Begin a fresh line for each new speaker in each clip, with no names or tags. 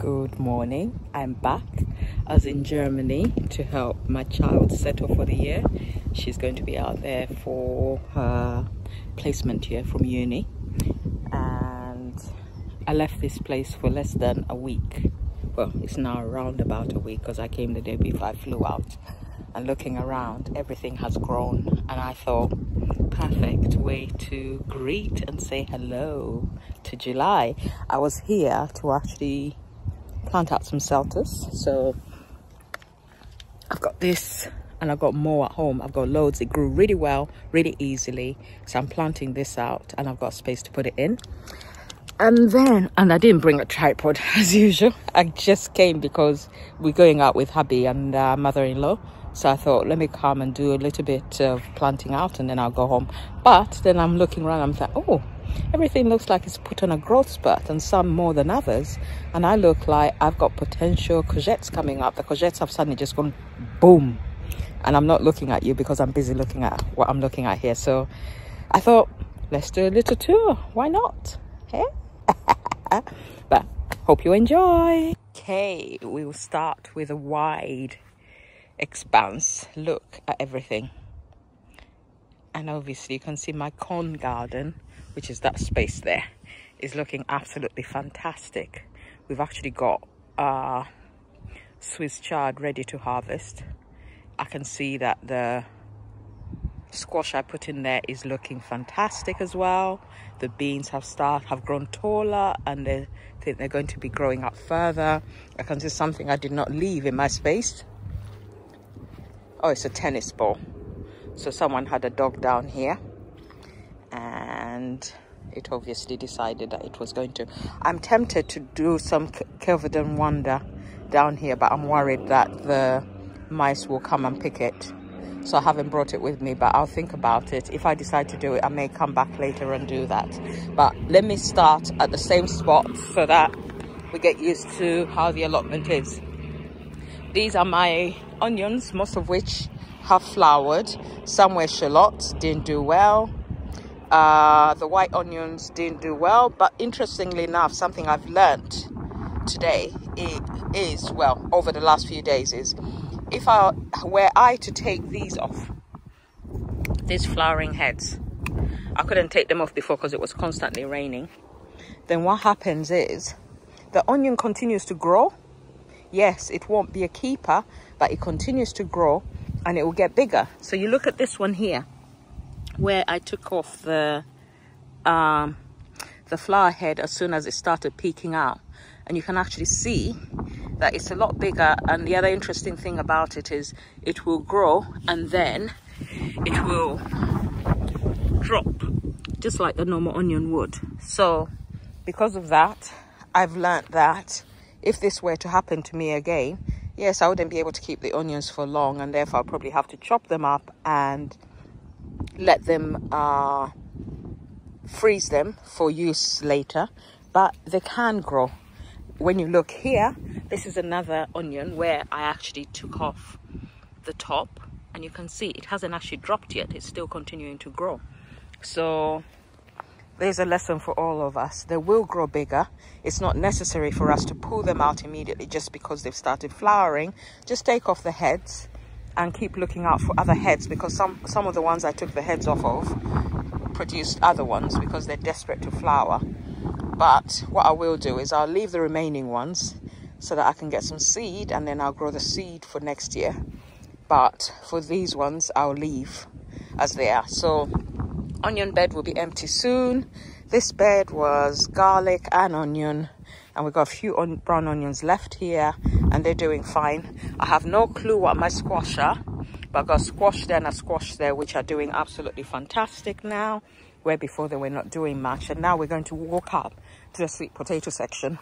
Good morning. I'm back. I was in Germany to help my child settle for the year. She's going to be out there for her placement year from uni. And I left this place for less than a week. Well, it's now around about a week because I came the day before I flew out. And looking around, everything has grown. And I thought, perfect way to greet and say hello to July. I was here to actually plant out some celtuce. So I've got this and I've got more at home. I've got loads. It grew really well, really easily. So I'm planting this out and I've got space to put it in. And then, and I didn't bring a tripod as usual. I just came because we're going out with hubby and uh, mother-in-law. So I thought, let me come and do a little bit of planting out and then I'll go home. But then I'm looking around, I'm like, oh, everything looks like it's put on a growth spurt and some more than others. And I look like I've got potential courgettes coming up. The courgettes have suddenly just gone boom. And I'm not looking at you because I'm busy looking at what I'm looking at here. So I thought, let's do a little tour. Why not? Hey? but hope you enjoy. Okay, we will start with a wide expanse look at everything. And obviously you can see my cone garden which is that space there, is looking absolutely fantastic. We've actually got uh, Swiss chard ready to harvest. I can see that the squash I put in there is looking fantastic as well. The beans have start have grown taller and they think they're going to be growing up further. I can see something I did not leave in my space. Oh, it's a tennis ball. So someone had a dog down here and it obviously decided that it was going to. I'm tempted to do some Kelvedon Wonder down here, but I'm worried that the mice will come and pick it. So I haven't brought it with me, but I'll think about it. If I decide to do it, I may come back later and do that. But let me start at the same spot so that we get used to how the allotment is. These are my onions, most of which have flowered. Some were shallots, didn't do well uh, the white onions didn't do well, but interestingly enough, something I've learned today is, well, over the last few days is, if I were I to take these off, these flowering heads, I couldn't take them off before because it was constantly raining. Then what happens is the onion continues to grow. Yes, it won't be a keeper, but it continues to grow and it will get bigger. So you look at this one here where I took off the um, the flower head as soon as it started peeking out. And you can actually see that it's a lot bigger. And the other interesting thing about it is it will grow and then it will drop just like the normal onion would. So because of that I've learned that if this were to happen to me again yes I wouldn't be able to keep the onions for long and therefore I'll probably have to chop them up and let them uh, freeze them for use later but they can grow. When you look here this is another onion where I actually took off the top and you can see it hasn't actually dropped yet. It's still continuing to grow. So there's a lesson for all of us. They will grow bigger. It's not necessary for us to pull them out immediately just because they've started flowering. Just take off the heads and keep looking out for other heads because some some of the ones I took the heads off of produced other ones because they're desperate to flower. But what I will do is I'll leave the remaining ones so that I can get some seed and then I'll grow the seed for next year. But for these ones I'll leave as they are. So onion bed will be empty soon. This bed was garlic and onion and we've got a few on brown onions left here and they're doing fine. I have no clue what my squash are but i've got squash there and a squash there which are doing absolutely fantastic now where before they were not doing much. And now we're going to walk up to the sweet potato section.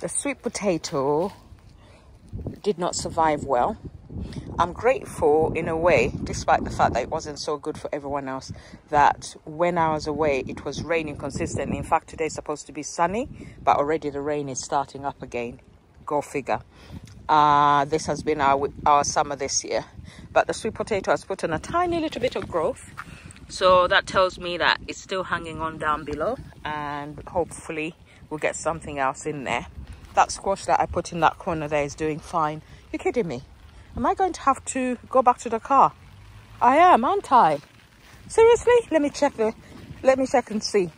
The sweet potato did not survive well I'm grateful in a way, despite the fact that it wasn't so good for everyone else, that when I was away, it was raining consistently. In fact, today's supposed to be sunny, but already the rain is starting up again. Go figure. Uh, this has been our, our summer this year. But the sweet potato has put in a tiny little bit of growth. So that tells me that it's still hanging on down below and hopefully we'll get something else in there. that squash that I put in that corner there is doing fine. You're kidding me? Am I going to have to go back to the car? I am, aren't I? Seriously? Let me check the, let me check and see.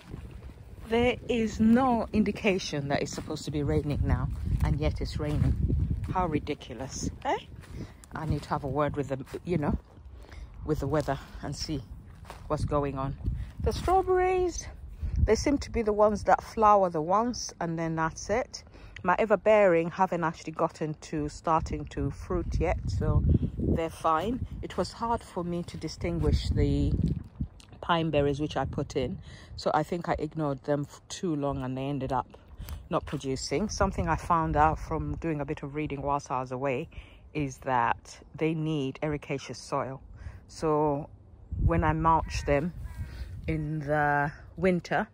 There is no indication that it's supposed to be raining now, and yet it's raining. How ridiculous, eh? I need to have a word with the, you know, with the weather and see what's going on. The strawberries, they seem to be the ones that flower the once and then that's it. My everbearing haven't actually gotten to starting to fruit yet, so they're fine. It was hard for me to distinguish the pine berries which I put in, so I think I ignored them for too long and they ended up not producing. Something I found out from doing a bit of reading whilst I was away is that they need ericaceous soil. So when I mulch them in the winter,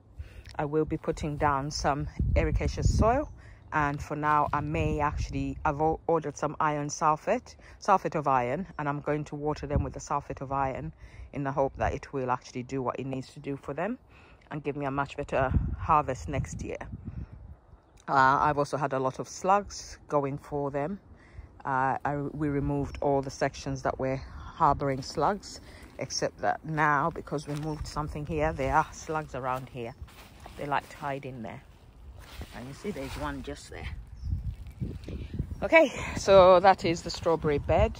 I will be putting down some ericaceous soil and for now I may actually I've ordered some iron sulfate sulfate of iron and I'm going to water them with the sulfate of iron in the hope that it will actually do what it needs to do for them and give me a much better harvest next year. Uh, I've also had a lot of slugs going for them. Uh, I, we removed all the sections that were harboring slugs except that now because we moved something here there are slugs around here. They like to hide in there and you see there's one just there. Okay so that is the strawberry bed.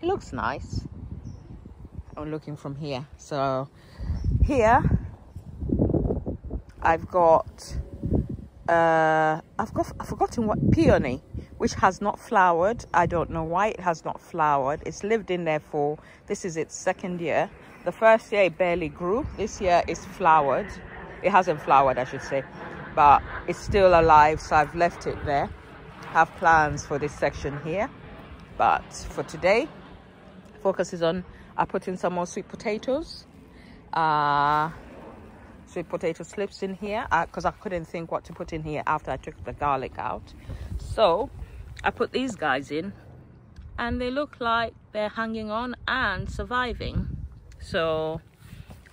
It looks nice. I'm looking from here. So here I've got uh I've got I've forgotten what peony which has not flowered. I don't know why it has not flowered. It's lived in there for this is its second year. The first year it barely grew. This year it's flowered. It hasn't flowered I should say but it's still alive so I've left it there. Have plans for this section here but for today focus is on I put in some more sweet potatoes. Uh, sweet potato slips in here because uh, I couldn't think what to put in here after I took the garlic out. So I put these guys in and they look like they're hanging on and surviving. So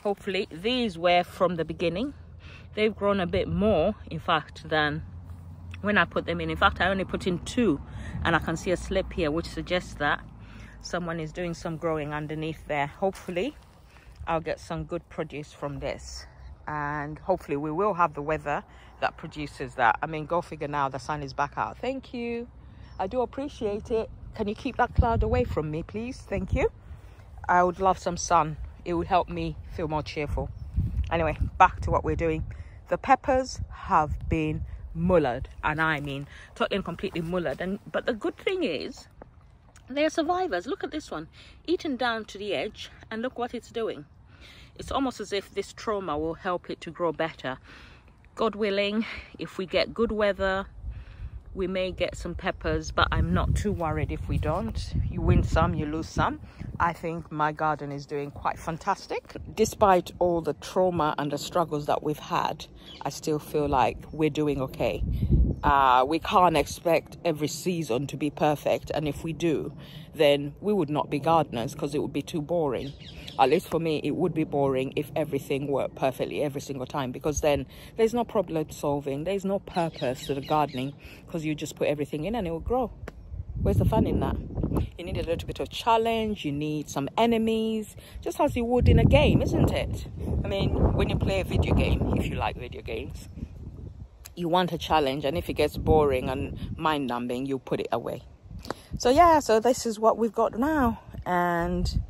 hopefully these were from the beginning they've grown a bit more in fact than when I put them in. In fact I only put in two and I can see a slip here which suggests that someone is doing some growing underneath there. Hopefully I'll get some good produce from this and hopefully we will have the weather that produces that. I mean go figure now the sun is back out. Thank you. I do appreciate it. Can you keep that cloud away from me please? Thank you. I would love some sun. It would help me feel more cheerful. Anyway back to what we're doing the peppers have been mullered and i mean totally and completely mullered. And but the good thing is they're survivors. Look at this one. Eaten down to the edge and look what it's doing. It's almost as if this trauma will help it to grow better. God willing if we get good weather we may get some peppers but i'm not too worried if we don't. You win some you lose some. I think my garden is doing quite fantastic. Despite all the trauma and the struggles that we've had i still feel like we're doing okay uh, we can't expect every season to be perfect. And if we do then we would not be gardeners because it would be too boring. At least for me it would be boring if everything worked perfectly every single time because then there's no problem solving. There's no purpose to the gardening because you just put everything in and it will grow. Where's the fun in that? You need a little bit of challenge. You need some enemies. Just as you would in a game isn't it? I mean when you play a video game if you like video games you want a challenge and if it gets boring and mind-numbing you put it away. So yeah so this is what we've got now. And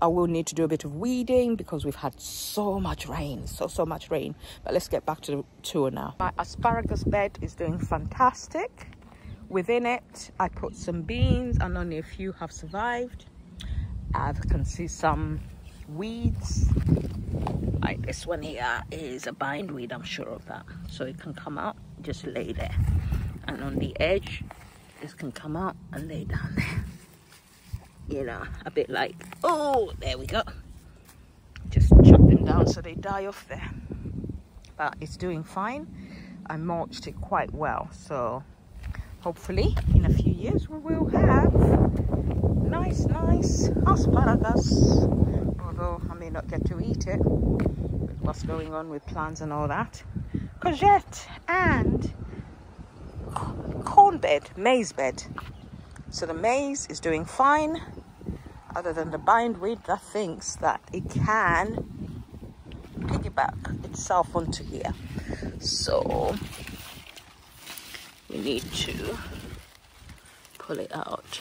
I will need to do a bit of weeding because we've had so much rain so so much rain. But let's get back to the tour now. My asparagus bed is doing fantastic. Within it I put some beans. And only a few have survived. I can see some weeds. Like this one here is a bindweed i'm sure of that. So it can come out just lay there. And on the edge this can come out and lay down there. You know a bit like oh there we go. Just chuck them down so they die off there. But it's doing fine. I mulched it quite well so hopefully in a few years we will have nice nice asparagus although I may not get to eat it with what's going on with plants and all that. Courgette and corn bed, maize bed. So the maize is doing fine, other than the bindweed that thinks that it can piggyback itself onto here. So we need to pull it out.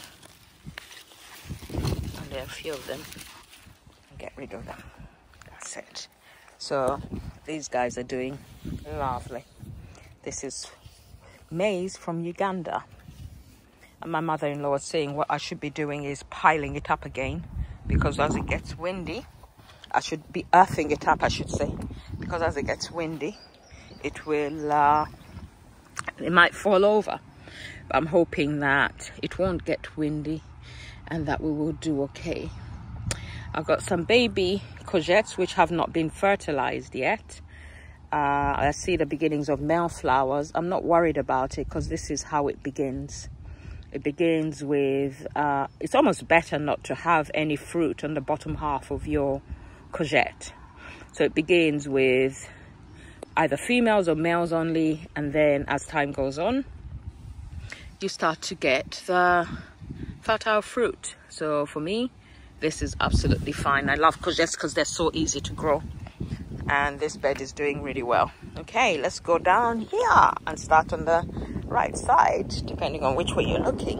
And there are a few of them. Get rid of them. That's it. So these guys are doing lovely. This is maize from Uganda. And my mother-in-law is saying what I should be doing is piling it up again because as it gets windy, I should be earthing it up, I should say, because as it gets windy, it will, uh, it might fall over. But I'm hoping that it won't get windy and that we will do okay. I've got some baby courgettes which have not been fertilized yet. Uh, I see the beginnings of male flowers. I'm not worried about it because this is how it begins. It begins with, uh, it's almost better not to have any fruit on the bottom half of your courgette. So it begins with either females or males only. And then as time goes on, you start to get the fertile fruit. So for me, this is absolutely fine. I love courgettes because they're so easy to grow. And this bed is doing really well. Okay, let's go down here and start on the right side, depending on which way you're looking.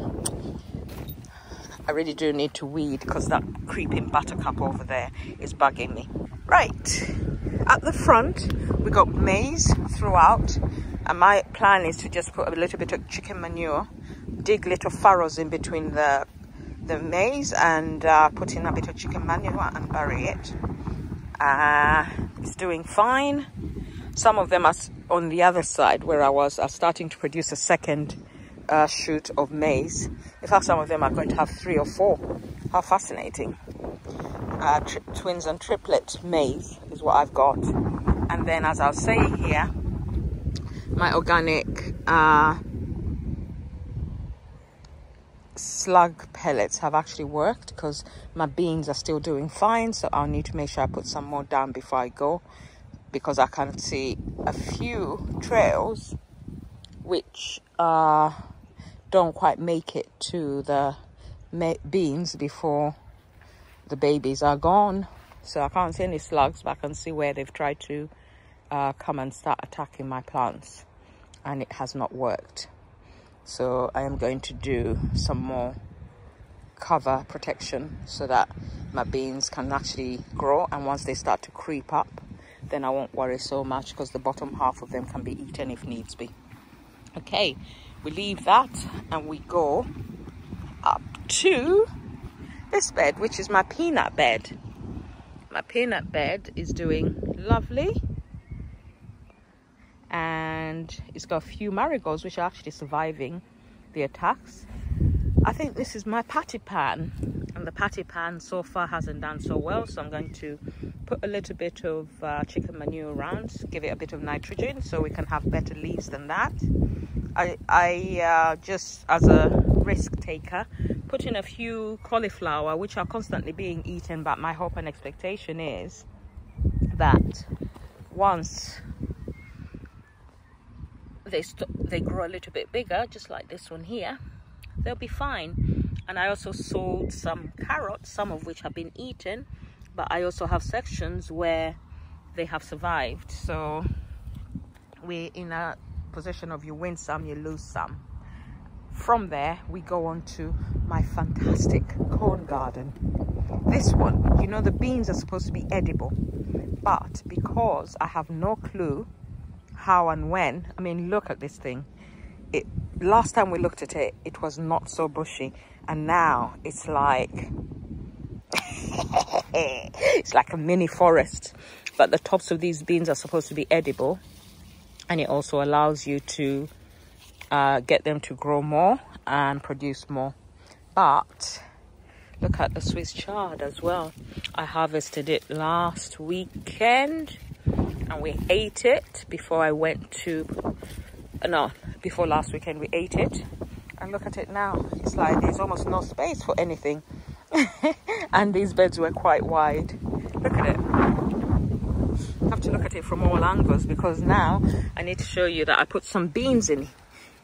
I really do need to weed because that creeping buttercup over there is bugging me. Right, at the front, we got maize throughout. And my plan is to just put a little bit of chicken manure, dig little furrows in between the the maize and uh, put in a bit of chicken manure and bury it. Uh, it's doing fine. Some of them are on the other side where I was are starting to produce a second uh, shoot of maize. In fact, some of them are going to have three or four. How fascinating. Uh, twins and triplet maize is what I've got. And then as I was saying here, my organic uh, slug pellets have actually worked because my beans are still doing fine so I'll need to make sure I put some more down before I go because I can see a few trails which uh, don't quite make it to the beans before the babies are gone. So I can't see any slugs but I can see where they've tried to uh, come and start attacking my plants and it has not worked so I am going to do some more cover protection so that my beans can actually grow. And once they start to creep up then I won't worry so much because the bottom half of them can be eaten if needs be. Okay we leave that and we go up to this bed which is my peanut bed. My peanut bed is doing lovely and it's got a few marigolds which are actually surviving the attacks. I think this is my patty pan and the patty pan so far hasn't done so well so I'm going to put a little bit of uh, chicken manure around give it a bit of nitrogen so we can have better leaves than that I, I uh, just as a risk taker put in a few cauliflower which are constantly being eaten but my hope and expectation is that once they they grow a little bit bigger just like this one here they'll be fine. And I also sold some carrots some of which have been eaten but I also have sections where they have survived. So we're in a position of you win some you lose some. From there we go on to my fantastic cone garden. This one you know the beans are supposed to be edible but because I have no clue how and when. I mean, look at this thing. It last time we looked at it, it was not so bushy, and now it's like it's like a mini forest. But the tops of these beans are supposed to be edible, and it also allows you to uh, get them to grow more and produce more. But look at the Swiss chard as well. I harvested it last weekend and we ate it before I went to, no, before last weekend we ate it. And look at it now. It's like there's almost no space for anything. and these beds were quite wide. Look at it. Have to look at it from all angles because now I need to show you that I put some beans in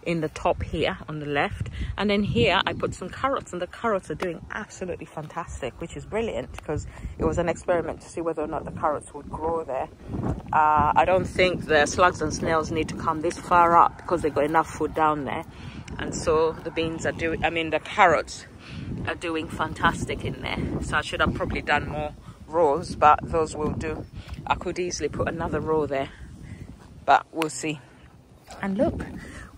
in the top here on the left. And then here I put some carrots and the carrots are doing absolutely fantastic which is brilliant because it was an experiment to see whether or not the carrots would grow there. Uh, I don't think the slugs and snails need to come this far up because they've got enough food down there. And so the beans are doing I mean the carrots are doing fantastic in there. So I should have probably done more rows but those will do. I could easily put another row there but we'll see. And look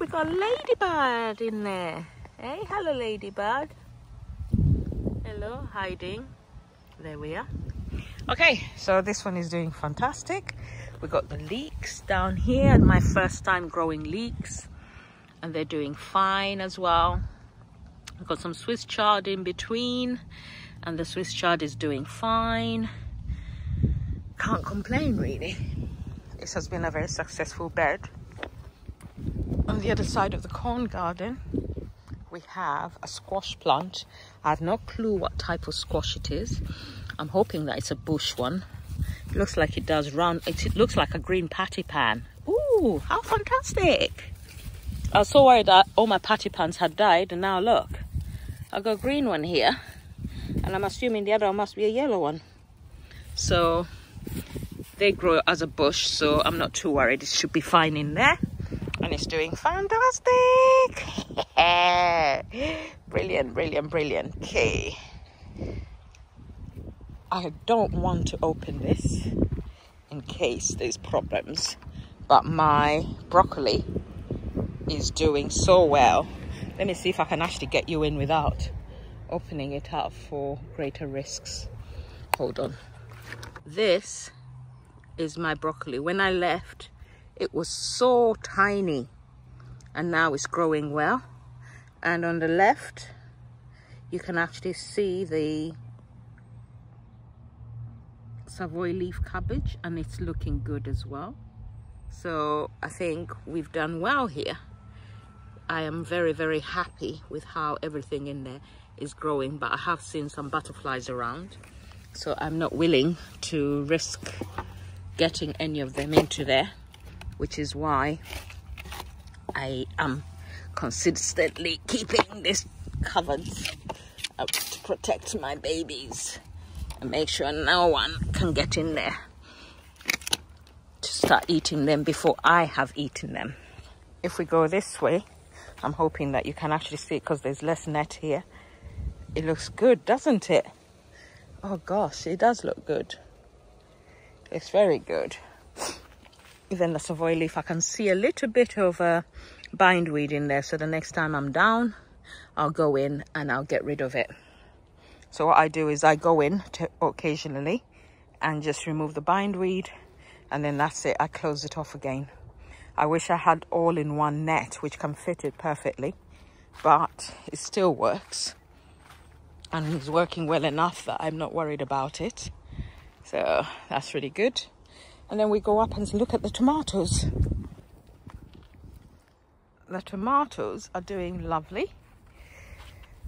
we got a ladybird in there. Hey hello ladybird. Hello hiding. There we are. Okay so this one is doing fantastic. We got the leeks down here my first time growing leeks and they're doing fine as well. I've got some Swiss chard in between and the Swiss chard is doing fine. Can't complain really. This has been a very successful bed on the other side of the cone garden we have a squash plant. I have no clue what type of squash it is. I'm hoping that it's a bush one. It looks like it does round it looks like a green patty pan. Ooh, how fantastic! I was so worried that all my patty pans had died and now look I've got a green one here and I'm assuming the other one must be a yellow one. So they grow as a bush so I'm not too worried. It should be fine in there and it's doing fantastic. Brilliant brilliant brilliant. Okay. I don't want to open this in case there's problems but my broccoli is doing so well. Let me see if I can actually get you in without opening it up for greater risks. Hold on. This is my broccoli. When I left it was so tiny and now it's growing well. And on the left you can actually see the Savoy leaf cabbage and it's looking good as well. So I think we've done well here. I am very very happy with how everything in there is growing but I have seen some butterflies around so I'm not willing to risk getting any of them into there which is why I am consistently keeping this covered to protect my babies and make sure no one can get in there to start eating them before I have eaten them. If we go this way, I'm hoping that you can actually see it because there's less net here. It looks good, doesn't it? Oh gosh, it does look good. It's very good even the Savoy leaf, I can see a little bit of uh, a bindweed in there. So the next time I'm down, I'll go in and I'll get rid of it. So what I do is I go in occasionally and just remove the bindweed and then that's it. I close it off again. I wish I had all in one net which can fit it perfectly, but it still works. And it's working well enough that I'm not worried about it. So that's really good and then we go up and look at the tomatoes. The tomatoes are doing lovely.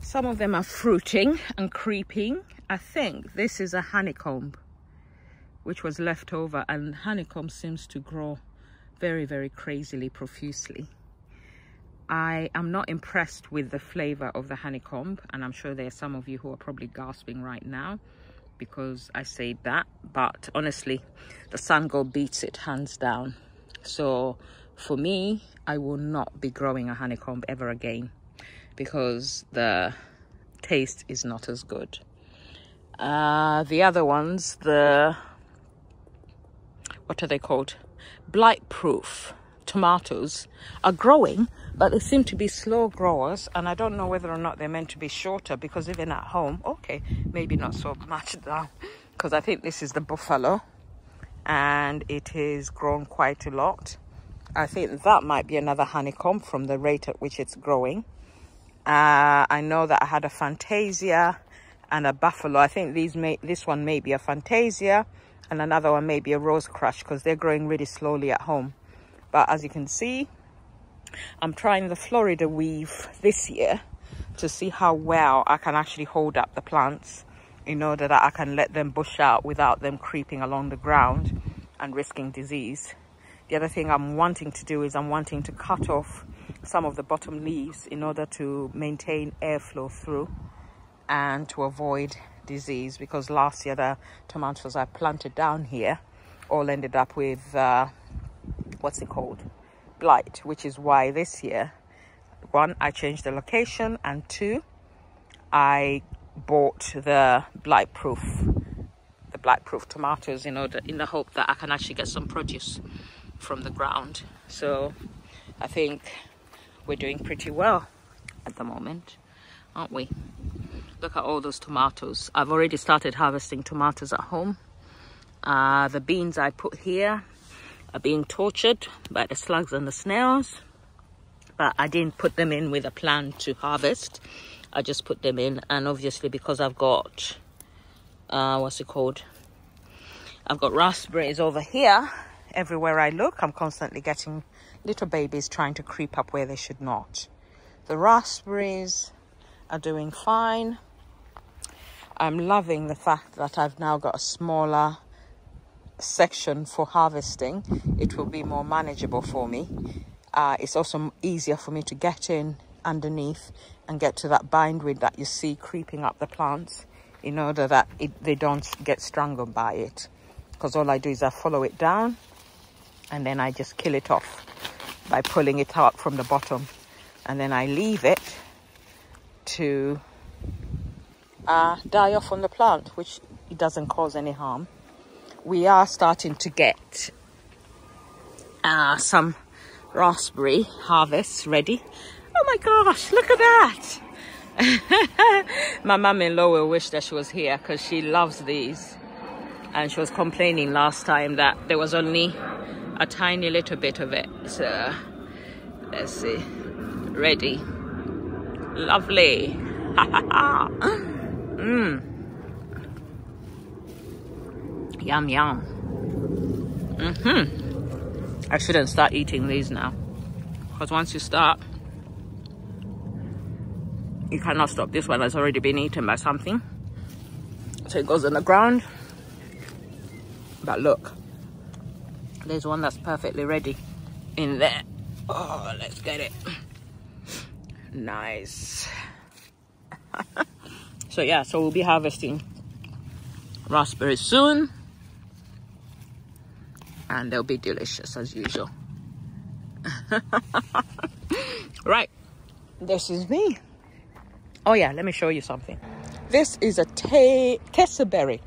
Some of them are fruiting and creeping. I think this is a honeycomb which was left over and honeycomb seems to grow very, very crazily profusely. I am not impressed with the flavor of the honeycomb and I'm sure there are some of you who are probably gasping right now because I say that but honestly the sun beats it hands down. So for me I will not be growing a honeycomb ever again because the taste is not as good. Uh, the other ones the what are they called? Blight proof tomatoes are growing but they seem to be slow growers and I don't know whether or not they're meant to be shorter because even at home okay maybe not so much now because I think this is the buffalo and it is grown quite a lot. I think that might be another honeycomb from the rate at which it's growing. Uh, I know that I had a Fantasia and a Buffalo. I think these may this one may be a Fantasia and another one may be a Rose Crush because they're growing really slowly at home. But as you can see I'm trying the Florida weave this year to see how well I can actually hold up the plants in order that I can let them bush out without them creeping along the ground and risking disease. the other thing i'm wanting to do is i'm wanting to cut off some of the bottom leaves in order to maintain airflow through and to avoid disease because last year the tomatoes I planted down here all ended up with uh, what's it called blight which is why this year one I changed the location and two I bought the blight proof the blight proof tomatoes in order in the hope that I can actually get some produce from the ground. So I think we're doing pretty well at the moment aren't we? Look at all those tomatoes. I've already started harvesting tomatoes at home. Uh, the beans i put here are being tortured by the slugs and the snails. But i didn't put them in with a plan to harvest. I just put them in and obviously because i've got uh, what's it called? I've got raspberries over here. Everywhere i look i'm constantly getting little babies trying to creep up where they should not. The raspberries are doing fine. I'm loving the fact that I've now got a smaller section for harvesting. It will be more manageable for me. Uh, it's also easier for me to get in underneath and get to that bindweed that you see creeping up the plants in order that it, they don't get strangled by it. Because all I do is I follow it down and then I just kill it off by pulling it out from the bottom. And then I leave it to uh, die off on the plant, which it doesn't cause any harm. We are starting to get uh, some raspberry harvests ready. Oh my gosh, look at that! my mum-in-law will wish that she was here because she loves these. And she was complaining last time that there was only a tiny little bit of it. So, let's see. Ready. Lovely. Mmm. Yum, yum. Mm-hmm. I shouldn't start eating these now. Because once you start, you cannot stop. This one has already been eaten by something. So it goes on the ground. But look, there's one that's perfectly ready in there. Oh, let's get it. Nice. so yeah so we'll be harvesting raspberries soon and they'll be delicious as usual. Right. This is me. Oh yeah let me show you something. This is a te berry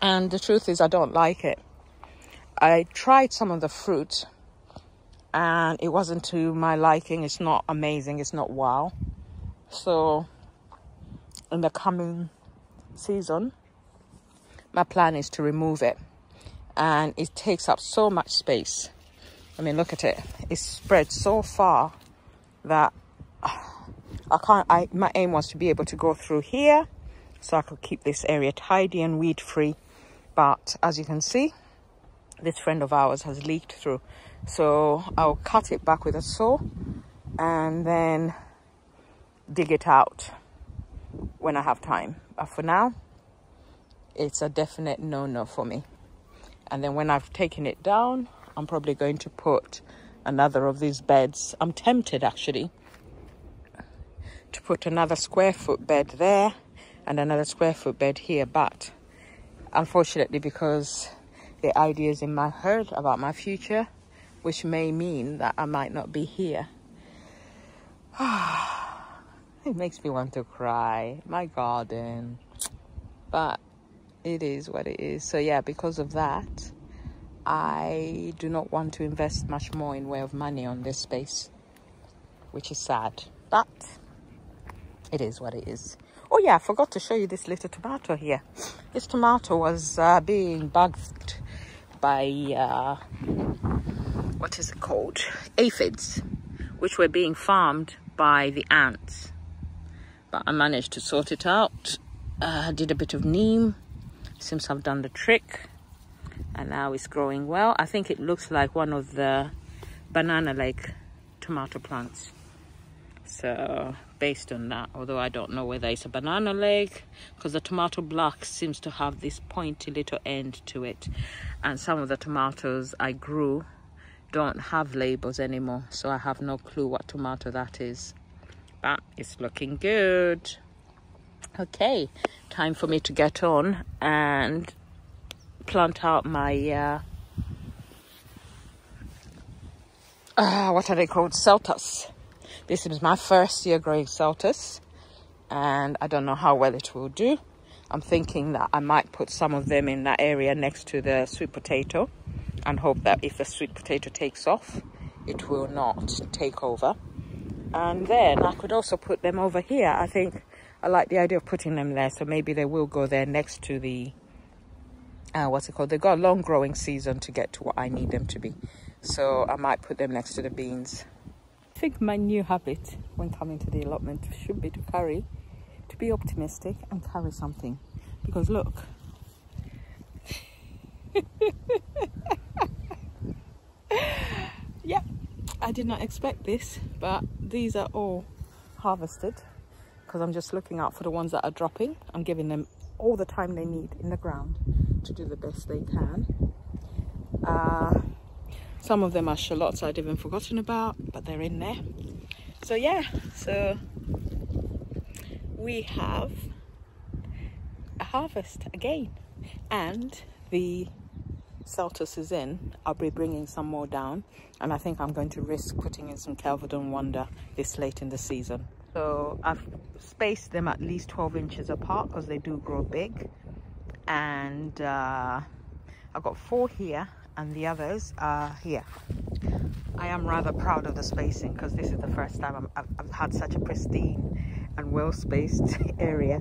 and the truth is i don't like it. I tried some of the fruit and it wasn't to my liking. It's not amazing. It's not wow. So in the coming season, my plan is to remove it. And it takes up so much space. I mean, look at it. It's spread so far that I can't, I, my aim was to be able to go through here so I could keep this area tidy and weed free. But as you can see, this friend of ours has leaked through. So I'll cut it back with a saw and then dig it out when I have time. But for now, it's a definite no-no for me. And then when I've taken it down, I'm probably going to put another of these beds. I'm tempted actually to put another square foot bed there and another square foot bed here. But unfortunately, because the ideas in my head about my future, which may mean that I might not be here. it makes me want to cry. My garden. But it is what it is. So yeah, because of that, I do not want to invest much more in way of money on this space, which is sad. But it is what it is. Oh yeah, I forgot to show you this little tomato here. This tomato was uh, being bugged by uh, what is it called? Aphids, which were being farmed by the ants but I managed to sort it out. Uh, did a bit of neem. Seems I've done the trick. And now it's growing well. I think it looks like one of the banana like tomato plants. so based on that although i don't know whether it's a banana leg because the tomato block seems to have this pointy little end to it and some of the tomatoes i grew don't have labels anymore so i have no clue what tomato that is but it's looking good okay time for me to get on and plant out my uh, uh what are they called celtuce this is my first year growing celtuce and I don't know how well it will do. I'm thinking that I might put some of them in that area next to the sweet potato and hope that if the sweet potato takes off, it will not take over. And then I could also put them over here. I think I like the idea of putting them there. So maybe they will go there next to the, uh, what's it called? They've got a long growing season to get to what I need them to be. So I might put them next to the beans. I think my new habit when coming to the allotment should be to carry, to be optimistic and carry something. Because look, yeah, I did not expect this, but these are all harvested because I'm just looking out for the ones that are dropping. I'm giving them all the time they need in the ground to do the best they can. Uh, some of them are shallots I'd even forgotten about, but they're in there. So yeah, so we have a harvest again. And the celtuce is in. I'll be bringing some more down. And I think I'm going to risk putting in some Kelvedon Wonder this late in the season. So I've spaced them at least 12 inches apart because they do grow big. And uh, I've got four here and the others are here. I am rather proud of the spacing because this is the first time i have had such a pristine and well-spaced area.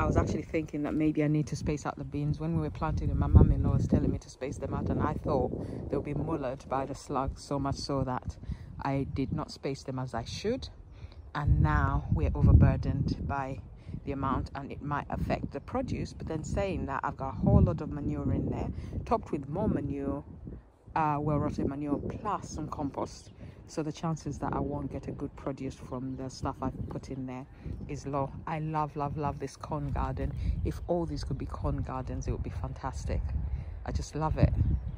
I was actually thinking that maybe I need to space out the beans. When we were planting them, my mum-in-law was telling me to space them out and I thought they'll be mullered by the slugs so much so that I did not space them as I should. And now we're overburdened by the amount and it might affect the produce but then saying that I've got a whole lot of manure in there topped with more manure uh, well rotted manure plus some compost so the chances that I won't get a good produce from the stuff I've put in there is low. I love love love this cone garden. If all these could be cone gardens it would be fantastic. I just love it.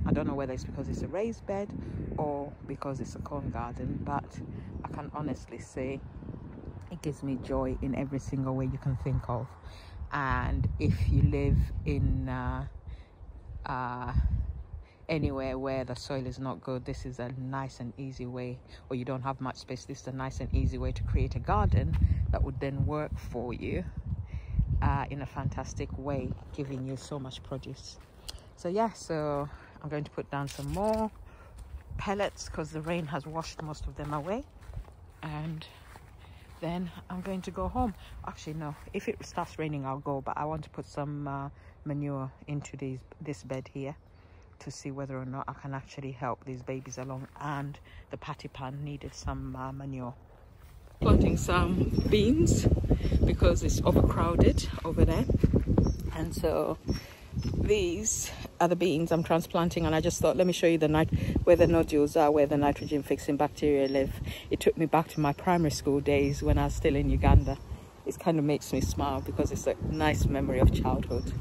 I don't know whether it's because it's a raised bed or because it's a cone garden but I can honestly say it gives me joy in every single way you can think of. And if you live in uh, uh, anywhere where the soil is not good this is a nice and easy way or you don't have much space this is a nice and easy way to create a garden that would then work for you uh, in a fantastic way giving you so much produce. So yeah so I'm going to put down some more pellets because the rain has washed most of them away. And then I'm going to go home. Actually, no, if it starts raining, I'll go, but I want to put some uh, manure into these this bed here to see whether or not I can actually help these babies along and the patty pan needed some uh, manure. Planting some beans because it's overcrowded over there. And so these are the beans I'm transplanting and I just thought let me show you the night where the nodules are where the nitrogen fixing bacteria live. It took me back to my primary school days when I was still in Uganda. It kind of makes me smile because it's a nice memory of childhood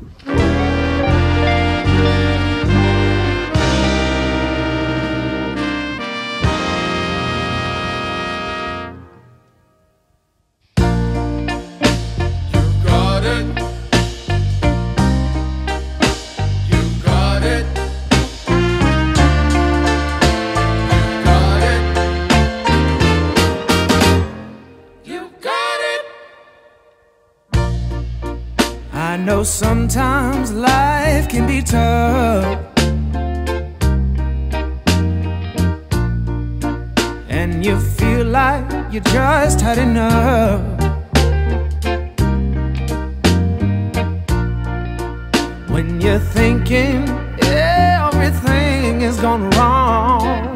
know sometimes life can be tough. And you feel like you just had enough. When you're thinking everything is gone wrong.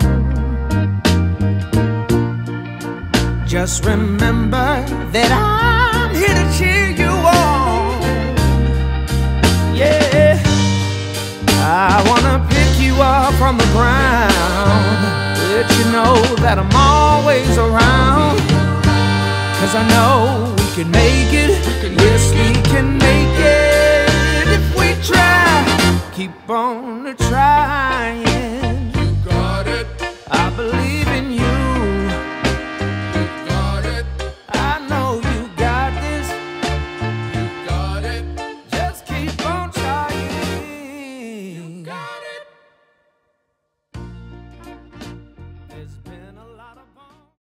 Just remember that I'm you up from the ground, let you know that I'm always around. Cause I know we can make it. Yes, we can make it if we try. Keep on